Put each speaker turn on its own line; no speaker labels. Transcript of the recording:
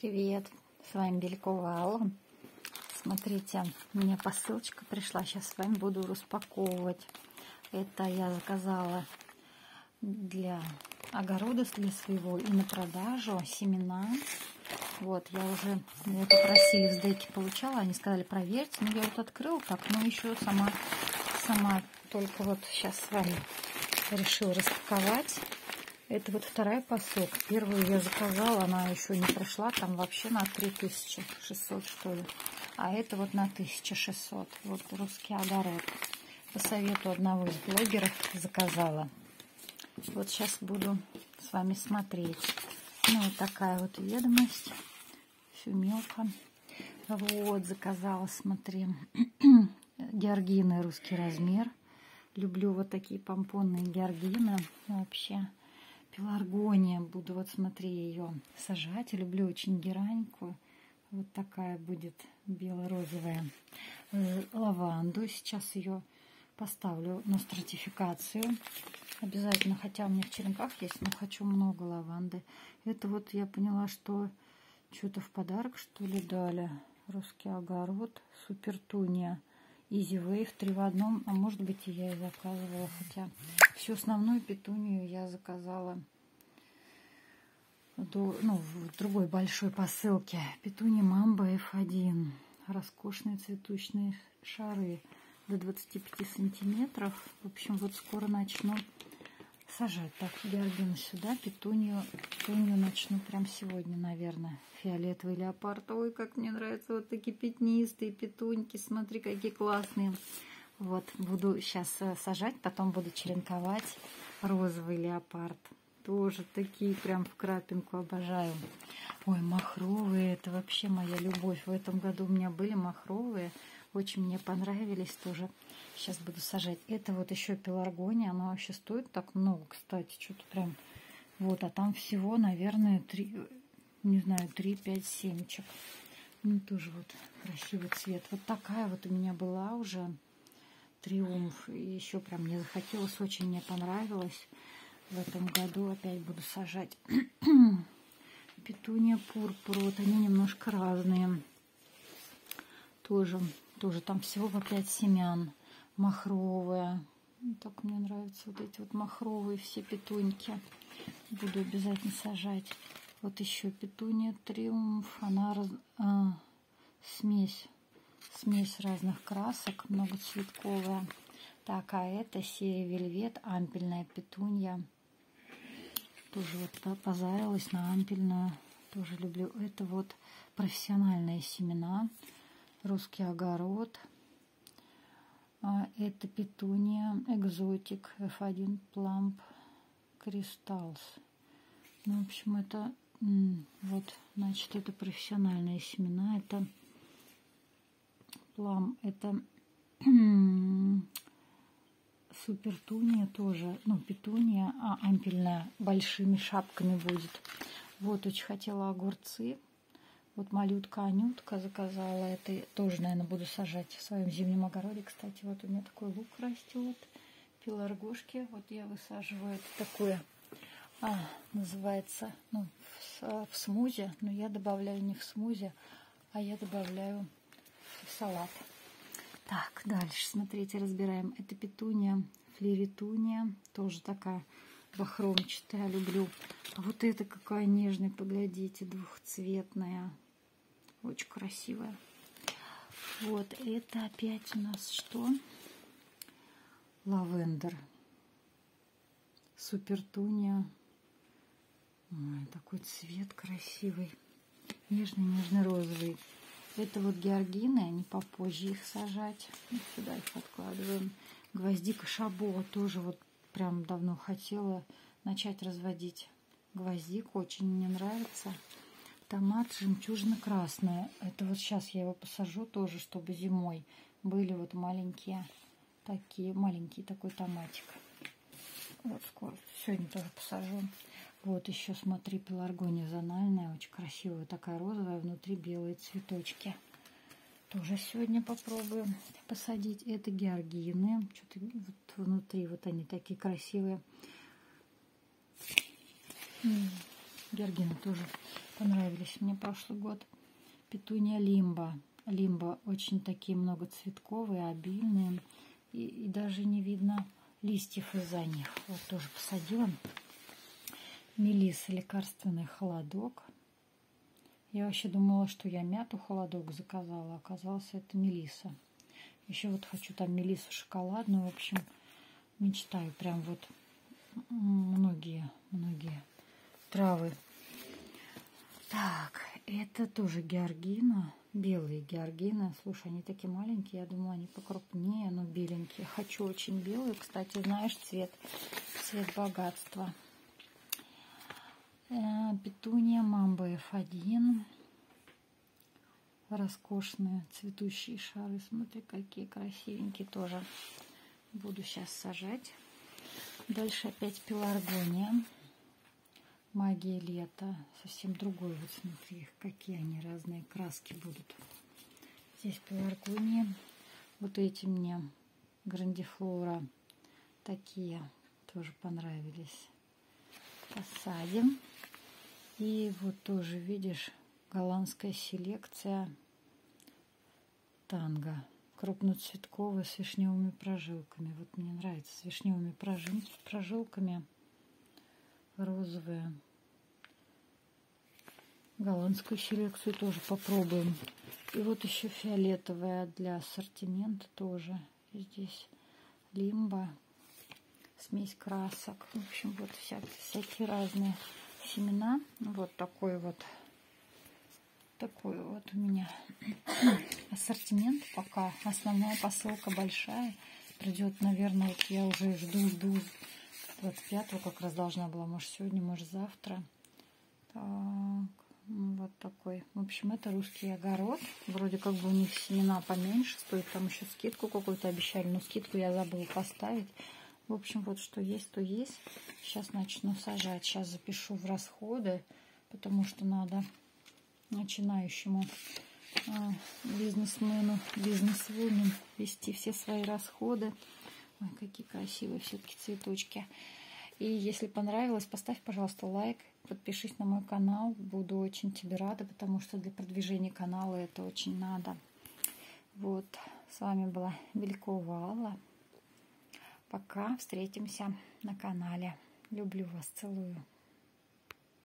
Привет, с вами Белькова Алла. Смотрите, меня посылочка пришла, сейчас с вами буду распаковывать. Это я заказала для огорода, для своего и на продажу семена. Вот, я уже меня попросили в сдейке получала, они сказали проверьте, но я вот открыла так, но еще сама, сама только вот сейчас с вами решила распаковать. Это вот вторая посылка. Первую я заказала, она еще не прошла, там вообще на 3600 что ли. А это вот на 1600. Вот русский огород. По совету одного из блогеров заказала. Вот сейчас буду с вами смотреть. Ну, вот такая вот ведомость. Все мелко. Вот, заказала, смотри. Георгины русский размер. Люблю вот такие помпонные георгины вообще пеларгония. Буду вот, смотри, ее сажать. Люблю очень гераньку. Вот такая будет бело-розовая. Э, лаванду. Сейчас ее поставлю на стратификацию. Обязательно, хотя у меня в черенках есть, но хочу много лаванды. Это вот я поняла, что что-то в подарок, что ли, дали. Русский огород, супертуния. Easy Wave 3 в одном, а может быть и я и заказывала, хотя всю основную петунию я заказала до, ну, в другой большой посылке. Петуния Мамба F1. Роскошные цветочные шары до 25 сантиметров. В общем, вот скоро начну сажать. Так, георгину сюда, петунью, петунью начну прям сегодня, наверное. Фиолетовый леопард. Ой, как мне нравятся вот такие пятнистые петуньки. Смотри, какие классные. Вот, буду сейчас э, сажать, потом буду черенковать розовый леопард. Тоже такие прям в крапинку обожаю. Ой, махровые, это вообще моя любовь. В этом году у меня были махровые. Очень мне понравились тоже. Сейчас буду сажать. Это вот еще пеларгония. Она вообще стоит так много, кстати. Что-то прям... Вот, а там всего, наверное, три, не знаю, 3-5 семечек. Ну, тоже вот красивый цвет. Вот такая вот у меня была уже триумф. И еще прям мне захотелось, очень мне понравилось. В этом году опять буду сажать петуния пурпур. Вот они немножко разные. Тоже, тоже там всего по 5 семян. Махровая. Так мне нравятся вот эти вот махровые все петуньки. Буду обязательно сажать. Вот еще петуния триумф. Она раз, а, смесь. Смесь разных красок, многоцветковая. Так, а это серия Вельвет, ампельная петунья. Тоже вот позарилась на ампельную. Тоже люблю. Это вот профессиональные семена. Русский огород. А это петуния экзотик F1 Plump Crystals. Ну, в общем, это вот, значит, это профессиональные семена. Это плам, это супер туния тоже, ну, петуния, а ампельная, большими шапками будет. Вот, очень хотела огурцы. Вот малютка Анютка заказала. Это тоже, наверное, буду сажать в своем зимнем огороде. Кстати, вот у меня такой лук растет. Пеларгошки. Вот я высаживаю это такое, а, называется, ну, в, в смузи. Но я добавляю не в смузи, а я добавляю в салат. Так, дальше, смотрите, разбираем. Это петуния, флеритуния, тоже такая бахромчатая, люблю. А вот это какая нежная, поглядите, двухцветная. Очень красивая. Вот, это опять у нас что? Лавендер. Супертуния. Ой, такой цвет красивый. Нежный-нежный розовый. Это вот георгины, они попозже их сажать. Сюда их откладываем. Гвоздика шабо тоже вот прям давно хотела начать разводить гвоздику. Очень мне нравится. Томат жемчужно-красный. Это вот сейчас я его посажу тоже, чтобы зимой были вот маленькие такие, маленький такой томатик. Вот скоро сегодня тоже посажу. Вот еще, смотри, пеларгония зональная, очень красивая, такая розовая, внутри белые цветочки. Тоже сегодня попробую посадить. Это георгины. Что-то вот внутри вот они такие красивые. Георгины тоже понравились мне прошлый год. Петуния лимба. Лимба очень такие многоцветковые, обильные. И, и даже не видно листьев из-за них. Вот тоже посадила. Мелиса лекарственный холодок. Я вообще думала, что я мяту холодок заказала. Оказалось, это мелиса. Еще вот хочу там мелису шоколадную. В общем, мечтаю прям вот многие, многие травы. Так, это тоже георгина. Белые георгины. Слушай, они такие маленькие. Я думала, они покрупнее, но беленькие. Хочу очень белые. Кстати, знаешь, цвет, цвет богатства. Э, петуния мамба F1. Роскошные цветущие шары. Смотри, какие красивенькие тоже. Буду сейчас сажать. Дальше опять пеларгония. Магия лета. Совсем другой. Вот смотри, какие они разные краски будут. Здесь пеларгония. Вот эти мне грандифлора такие тоже понравились. Посадим. И вот тоже, видишь, голландская селекция танго. Крупноцветковая с вишневыми прожилками. Вот мне нравится с вишневыми прожилками. Розовые. Голландскую селекцию тоже попробуем. И вот еще фиолетовая для ассортимента тоже. Здесь лимба, смесь красок. В общем, вот всякие, всякие разные семена. Вот такой вот такой вот у меня ассортимент пока. Основная посылка большая. Придет, наверное, вот я уже жду, жду 25 как раз должна была, может сегодня, может завтра. Так, ну, вот такой. В общем, это русский огород. Вроде как бы у них семена поменьше стоит. Там еще скидку какую-то обещали, но скидку я забыла поставить. В общем, вот что есть, то есть. Сейчас начну сажать. Сейчас запишу в расходы, потому что надо начинающему а, бизнесмену, бизнесвумен вести все свои расходы. Ой, какие красивые все-таки цветочки. И если понравилось, поставь, пожалуйста, лайк, подпишись на мой канал. Буду очень тебе рада, потому что для продвижения канала это очень надо. Вот, с вами была Белькова Алла. Пока встретимся на канале. Люблю вас, целую.